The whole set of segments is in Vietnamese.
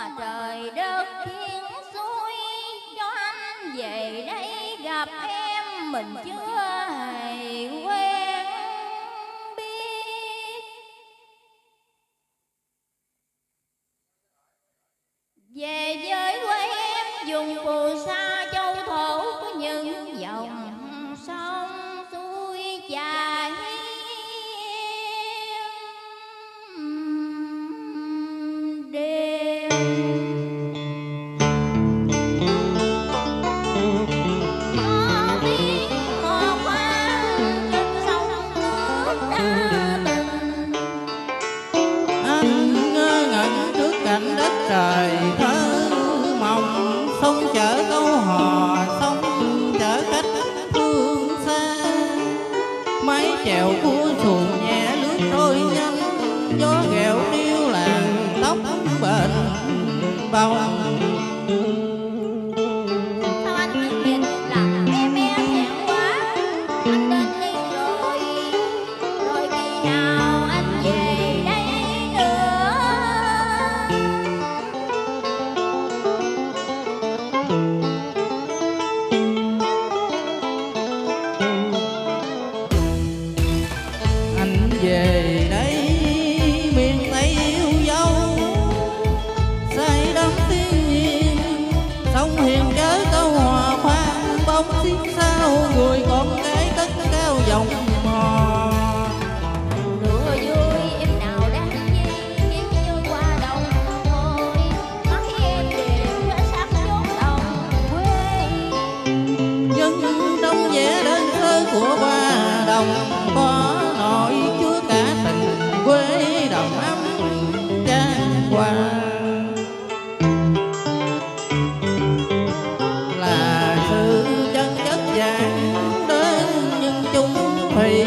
mà trời đất khiến xui cho anh về đây gặp em mình chưa bao. sông hiền cớ câu hòa khoan bóng xiết sao người con gái cất cao dòng hò đùa vui em nào đang chi kiếm trôi qua đồng thôi. Mắt em đều sắc chốn đồng quê. Nhưng trong vẻ đơn sơ của ba đồng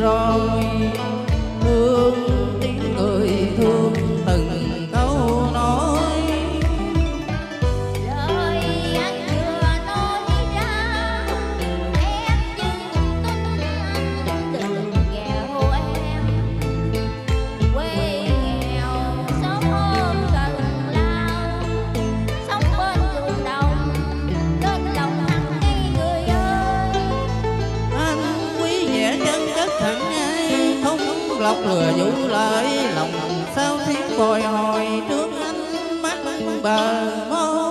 draw ngồi trước ánh mắt bờ môi.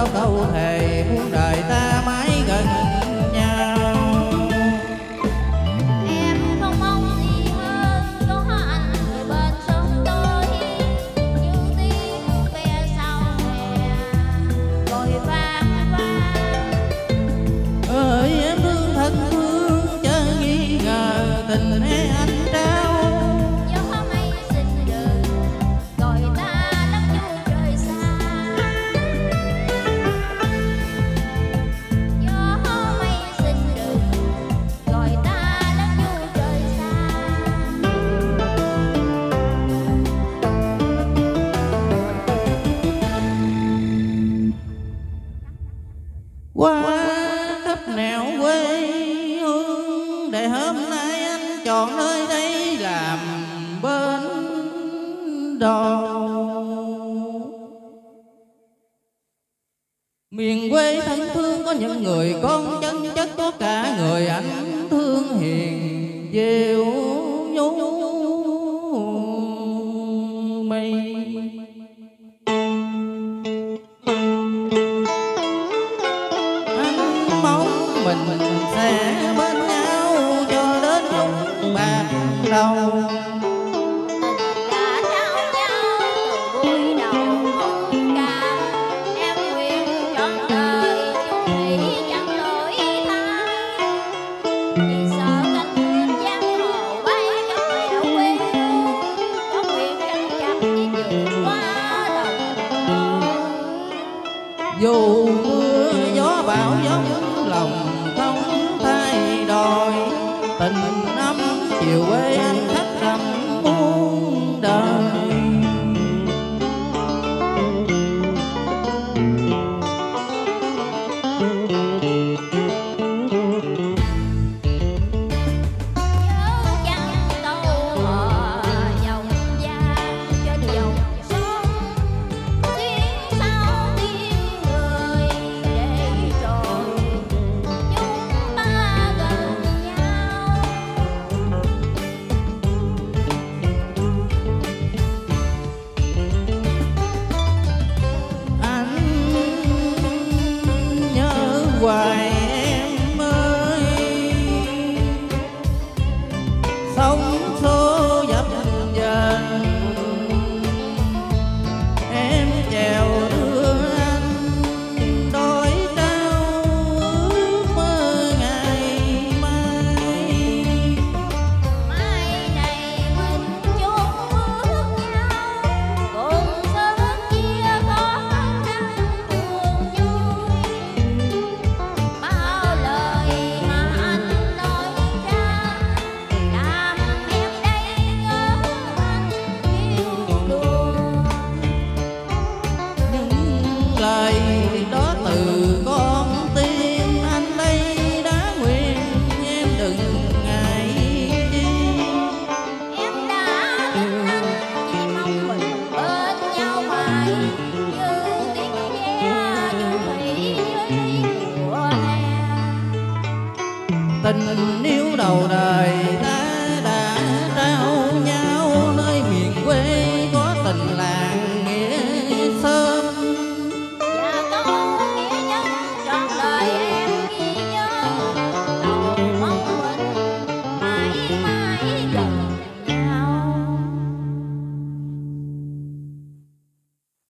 salva o ré. đầu miền quê thân thương có những người con chân chất, có cả người anh thương hiền diệu nhú mây. Anh mong mình sẽ bên nhau cho đến lúc bạc đầu. you were Laura.